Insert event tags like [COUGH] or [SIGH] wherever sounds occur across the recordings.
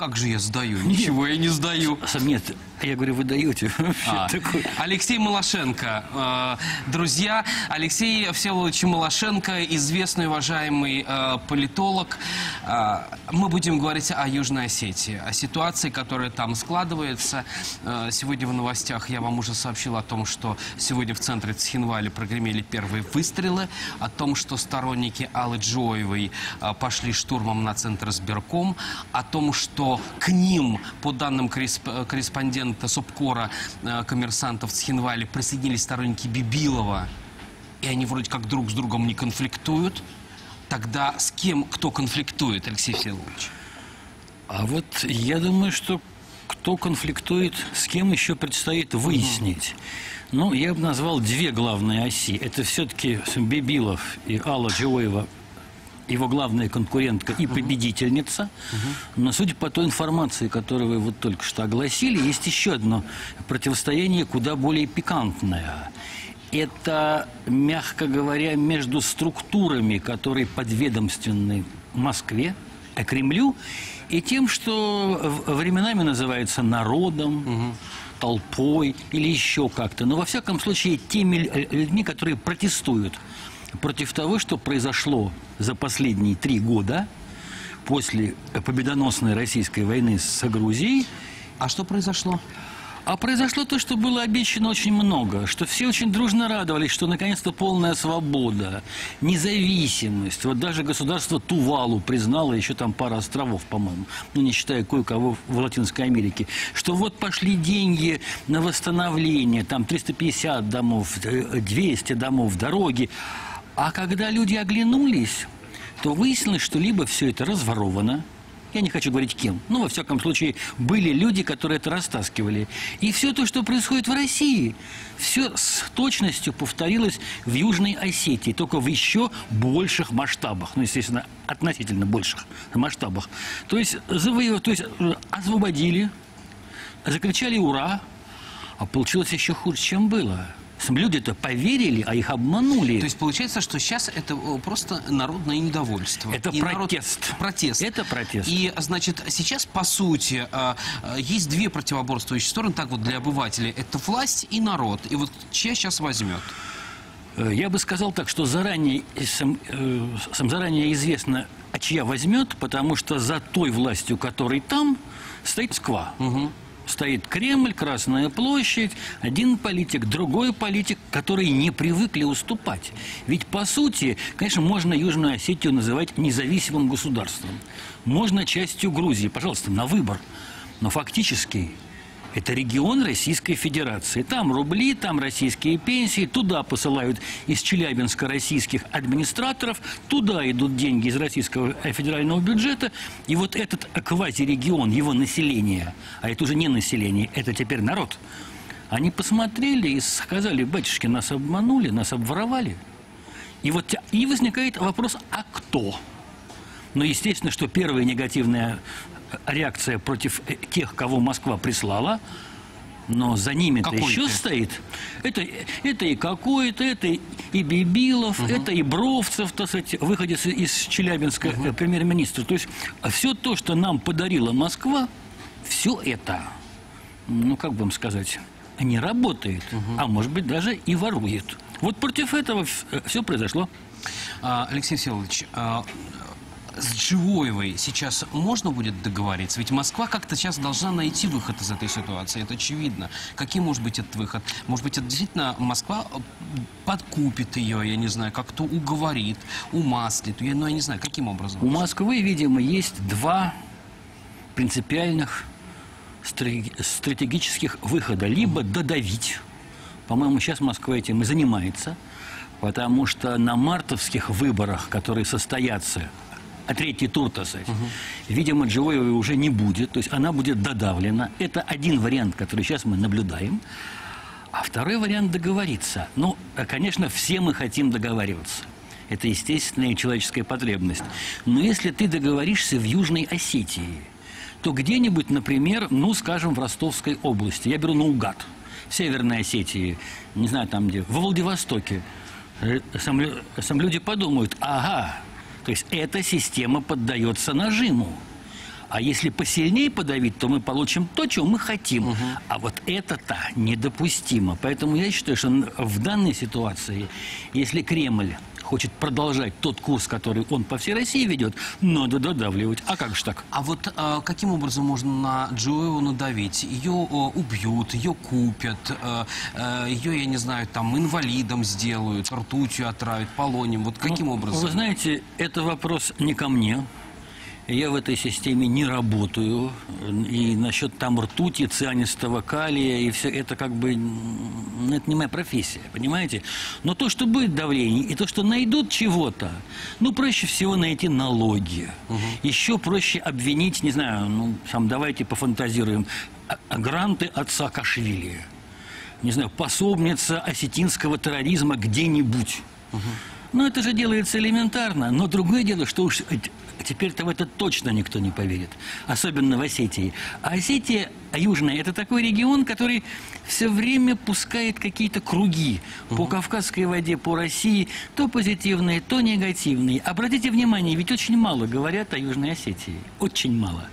Как же я сдаю? Ничего я не сдаю. Нет, я говорю, вы даете. [LAUGHS] А, Алексей Малашенко. Э, Друзья, Алексей Всеволодович Малашенко, известный, уважаемый э, политолог. Э, Мы будем говорить о Южной Осетии, о ситуации, которая там складывается. Сегодня в новостях я вам уже сообщил о том, что сегодня в центре Цхинвали прогремели первые выстрелы, о том, что сторонники Аллы Джоевой пошли штурмом на центр сберком, о том, что к ним, по данным корресп- корреспондента Субкора э, коммерсантов Цхинвали, присоединились сторонники Бибилова, и они вроде как друг с другом не конфликтуют. Тогда с кем кто конфликтует, Алексей Всеволодович? А вот я думаю, что кто конфликтует, с кем еще предстоит выяснить. Ну, я бы назвал две главные оси. Это все-таки Бибилов и Алла Джоева, его главная конкурентка и победительница. Но судя по той информации, которую вы вот только что огласили, есть еще одно противостояние куда более пикантное. Это, мягко говоря, между структурами, которые подведомственны Москве, а Кремлю, и тем, что временами называется народом, толпой или еще как-то. Но во всяком случае теми лю- людьми, которые протестуют против того, что произошло за последние три года после победоносной российской войны с Грузией, А что произошло? а произошло то, что было обещано очень много, что все очень дружно радовались, что наконец-то полная свобода, независимость. Вот даже государство Тувалу признало еще там пара островов, по-моему, ну не считая кое-кого в Латинской Америке, что вот пошли деньги на восстановление, там 350 домов, э, 200 домов, дороги. А когда люди оглянулись, то выяснилось, что либо все это разворовано, я не хочу говорить кем, но во всяком случае были люди, которые это растаскивали. И все то, что происходит в России, все с точностью повторилось в Южной Осетии, только в еще больших масштабах, ну, естественно, относительно больших масштабах. То есть, завоев- то есть э, освободили, закричали «Ура!», а получилось еще хуже, чем было. Люди-то поверили, а их обманули. То есть получается, что сейчас это э, просто народное недовольство. Это И народ- протест. Протест. Это протест. И, значит, сейчас, по сути, э, э, есть две противоборствующие стороны, так вот, для обывателей. Это власть и народ. И вот чья сейчас возьмет? Я бы сказал так, что заранее, сам, сам заранее известно, а чья возьмет, потому что за той властью, которой там, стоит Москва. Стоит Кремль, Красная площадь, один политик, другой политик, которые не привыкли уступать. Ведь, по сути, конечно, можно Южную Осетию называть независимым государством. Можно частью Грузии, пожалуйста, на выбор. Но фактически это регион Российской Федерации. Там рубли, там российские пенсии, туда посылают из Челябинска российских администраторов, туда идут деньги из российского федерального бюджета. И вот этот квазирегион, его население, а это уже не население, это теперь народ, они посмотрели и сказали, батюшки, нас обманули, нас обворовали. И вот и возникает вопрос, а кто? Но естественно, что первая негативная реакция против э, тех, кого Москва прислала, но за ними-то еще стоит. Это, это и какой-то, это и Бибилов, это и Бровцев, так сказать, выходец из Челябинска, э, премьер-министр. То есть все то, что нам подарила Москва, все это, ну, как бы вам сказать, не работает, а может быть даже и ворует. Вот против этого все произошло. А, Алексей Всеволодович, а, с Джиоевой сейчас можно будет договориться? Ведь Москва как-то сейчас должна найти выход из этой ситуации, это очевидно. Каким может быть этот выход? Может быть, это действительно Москва э, подкупит ее, я не знаю, как-то уговорит, умаслит, я, ну, я не знаю, каким образом? У Москвы, видимо, есть два принципиальных стратеги- стратегических выхода. Либо додавить. По-моему, сейчас Москва этим и занимается. Потому что на мартовских выборах, которые состоятся, а третий тур, так сказать, видимо, Джоевой уже не будет. То есть она будет додавлена. Это один вариант, который сейчас мы наблюдаем. А второй вариант договориться. Ну, э, конечно, все мы хотим договариваться. Это естественная человеческая потребность. Но если ты договоришься в Южной Осетии, то где-нибудь, например, ну, скажем, в Ростовской области, я беру наугад, в Северной Осетии, не знаю, там где, во Владивостоке, э, сам, сам люди подумают, ага, то есть эта система поддается нажиму. А если посильнее подавить, то мы получим то, чего мы хотим. А вот это-то недопустимо. Поэтому я считаю, что в данной ситуации, если Кремль хочет продолжать тот курс, который он по всей России ведет, надо додавливать. А как же так? А вот э, каким образом можно на Джоеву надавить? Ее э, убьют, ее купят, э, э, ее, я не знаю, там инвалидом сделают, ртутью отравят, полонием. Вот каким Ну, образом? Вы знаете, это вопрос не ко мне. Я в этой системе не работаю. И насчет там ртути, цианистого калия, и все это как бы... Это не моя профессия, понимаете? Но то, что будет давление, и то, что найдут чего-то, ну, проще всего найти налоги. Еще проще обвинить, не знаю, ну, сам давайте пофантазируем, а- а гранты от Саакашвили. Не знаю, пособница осетинского терроризма где-нибудь. Ну, это же делается элементарно. Но другое дело, что уж теперь-то в это точно никто не поверит. Особенно в Осетии. А Осетия Южная – это такой регион, который все время пускает какие-то круги по Кавказской воде, по России. То позитивные, то негативные. Обратите внимание, ведь очень мало говорят о Южной Осетии. Очень мало.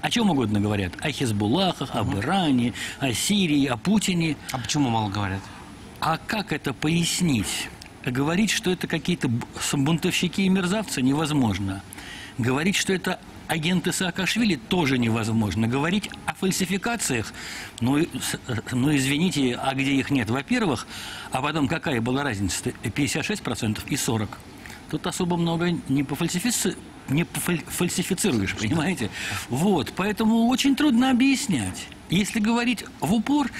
О чем угодно говорят. О Хизбуллахах, об Иране, о Сирии, о Путине. А почему мало говорят? А как это пояснить? Говорить, что это какие-то бунтовщики и мерзавцы, невозможно. Говорить, что это агенты Саакашвили, тоже невозможно. Говорить о фальсификациях, ну, э, ну извините, а где их нет, во-первых, а потом какая была разница? 56% и 40%. Тут особо много не пофальсифици- не фальсифицируешь, понимаете? Вот, поэтому очень трудно объяснять. Если говорить в упор,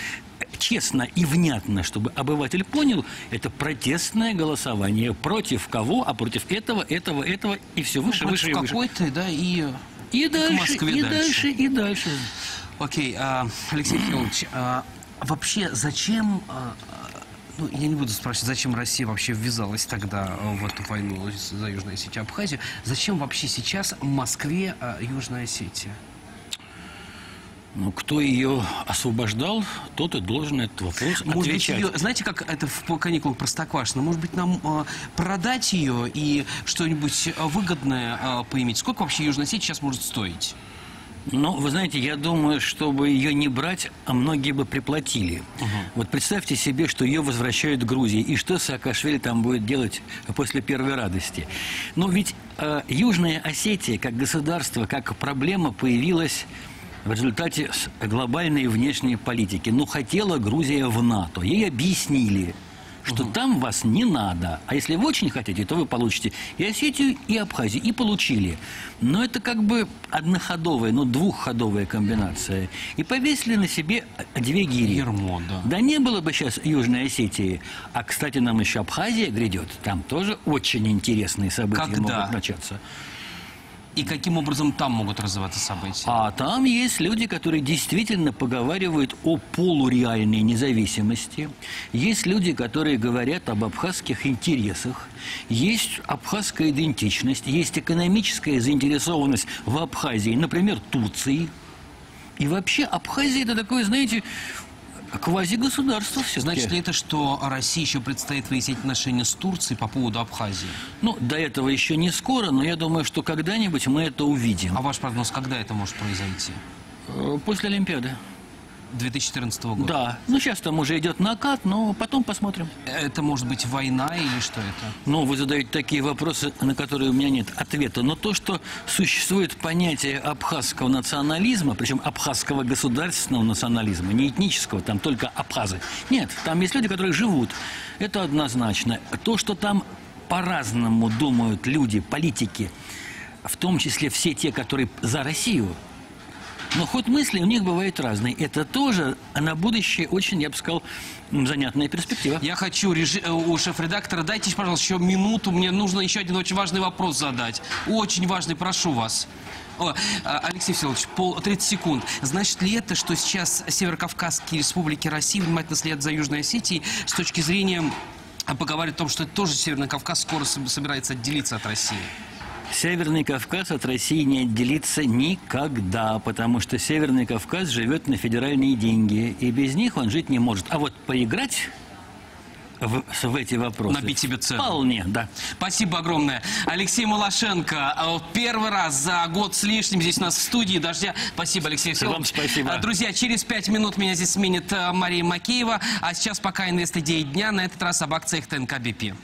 честно и внятно, чтобы обыватель понял, это протестное голосование. Против кого? А против этого, этого, этого, и все выше, Ну, выше, и выше. какой-то, да, и... И к дальше, Москве и дальше. дальше, и дальше. Окей, а, Алексей Федорович, а, вообще зачем, а, а, ну, я не буду спрашивать, зачем Россия вообще ввязалась тогда а, в эту войну за Южную Осетию и Абхазию, зачем вообще сейчас Москве а, Южная Осетия? Ну, кто ее освобождал, тот и должен этот вопрос Может быть, отвечать. ее, знаете, как это в каникулах Простоквашино, может быть, нам а, продать ее и что-нибудь а, выгодное а, поиметь? Сколько вообще Южная Осетия сейчас может стоить? Ну, вы знаете, я думаю, чтобы ее не брать, а многие бы приплатили. Вот представьте себе, что ее возвращают в Грузии, и что Саакашвили там будет делать после первой радости. Но ведь э, Южная Осетия как государство, как проблема появилась в результате глобальной внешней политики. Ну, хотела Грузия в НАТО. Ей объяснили, что там вас не надо. А если вы очень хотите, то вы получите и Осетию, и Абхазию. И получили. Но это как бы одноходовая, ну, двухходовая комбинация. И повесили на себе две гири. Ермо, да. Да не было бы сейчас Южной Осетии. А, кстати, нам еще Абхазия грядет. Там тоже очень интересные события Когда? могут начаться. И каким образом там могут развиваться события? А там есть люди, которые действительно поговаривают о полуреальной независимости. Есть люди, которые говорят об абхазских интересах. Есть абхазская идентичность. Есть экономическая заинтересованность в Абхазии, например, Турции. И вообще Абхазия это такое, знаете, квазигосударство все Значит ли это, что России еще предстоит выяснить отношения с Турцией по поводу Абхазии? Ну, до этого еще не скоро, но я думаю, что когда-нибудь мы это увидим. А ваш прогноз, когда это может произойти? Э, После Олимпиады. 2014 года? Да. Ну, сейчас там уже идет накат, но потом посмотрим. Это может быть война или что это? Ну, вы задаете такие вопросы, на которые у меня нет ответа. Но то, что существует понятие абхазского национализма, причем абхазского государственного национализма, не этнического, там только абхазы. Нет, там есть люди, которые живут. Это однозначно. То, что там по-разному думают люди, политики, в том числе все те, которые за Россию, но ход мысли у них бывает разный. Это тоже на будущее очень, я бы сказал, занятная перспектива. Я хочу режи- э, у шеф-редактора, дайте, пожалуйста, еще минуту, мне нужно еще один очень важный вопрос задать. Очень важный, прошу вас. О, а, Алексей Всеволодович, пол, 30 секунд. Значит ли это, что сейчас Северокавказские республики России внимательно следят за Южной Осетией с точки зрения а, поговаривают о том, что тоже Северный Кавказ скоро соб- собирается отделиться от России? Северный Кавказ от России не отделится никогда, потому что Северный Кавказ живет на федеральные деньги, и без них он жить не может. А вот поиграть в, в эти вопросы. Набить себе цену. Вполне, да. Спасибо огромное. Алексей Малашенко, э, первый раз за год с лишним здесь у нас в студии «Дождя». Спасибо, Алексей Вам спасибо. Э, Друзья, через пять минут меня здесь сменит э, Мария Макеева. А сейчас пока инвест идеи дня, на этот раз об акциях ТНК «БП».